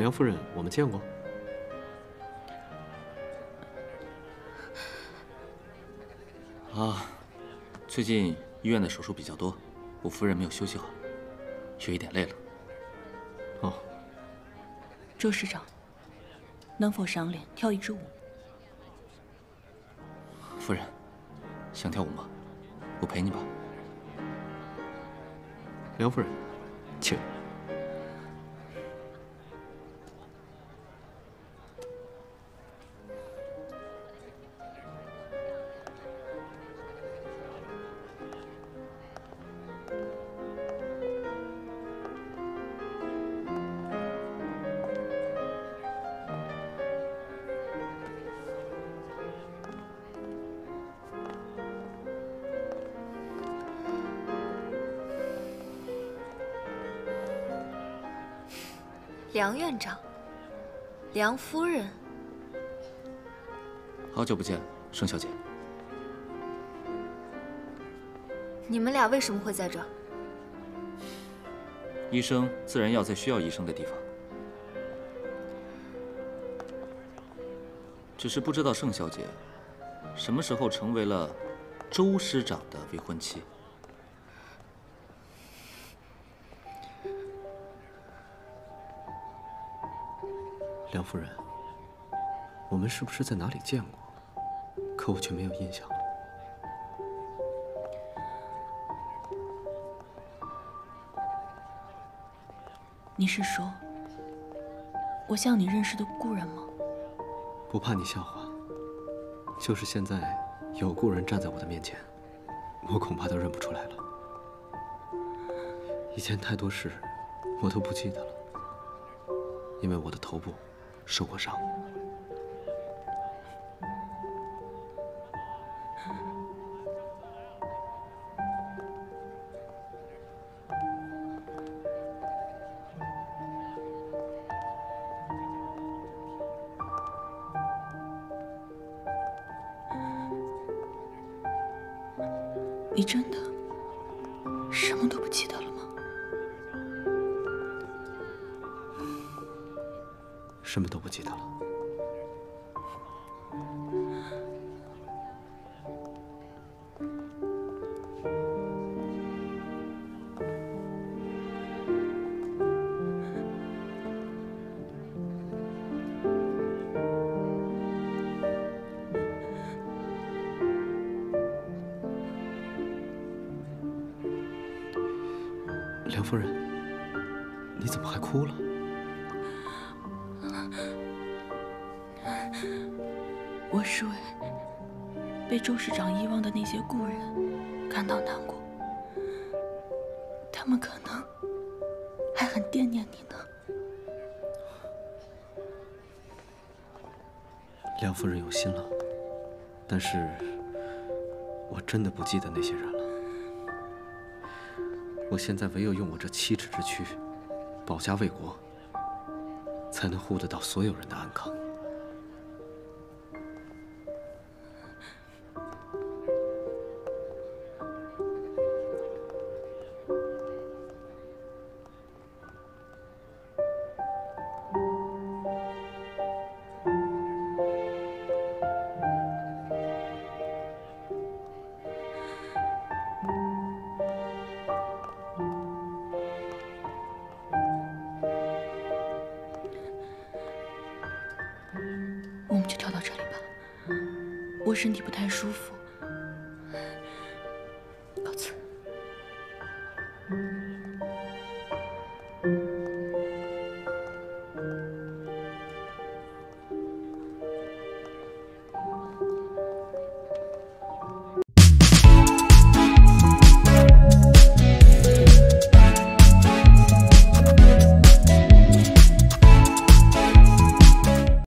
梁夫人，我们见过。啊，最近医院的手术比较多，我夫人没有休息好，有一点累了。哦，周师长，能否赏脸跳一支舞？夫人，想跳舞吗？我陪你吧。梁夫人，请。梁院长，梁夫人，好久不见，盛小姐。你们俩为什么会在这儿？医生自然要在需要医生的地方，只是不知道盛小姐什么时候成为了周师长的未婚妻。梁夫人，我们是不是在哪里见过？可我却没有印象了。你是说，我像你认识的故人吗？不怕你笑话，就是现在有故人站在我的面前，我恐怕都认不出来了。以前太多事，我都不记得了，因为我的头部。受过伤，你真的什么都不记得了？什么都不记得了，梁夫人，你怎么还哭了？我是为被周市长遗忘的那些故人感到难过，他们可能还很惦念你呢。梁夫人有心了，但是我真的不记得那些人了。我现在唯有用我这七尺之躯，保家卫国，才能护得到所有人的安康。我身体不太舒服。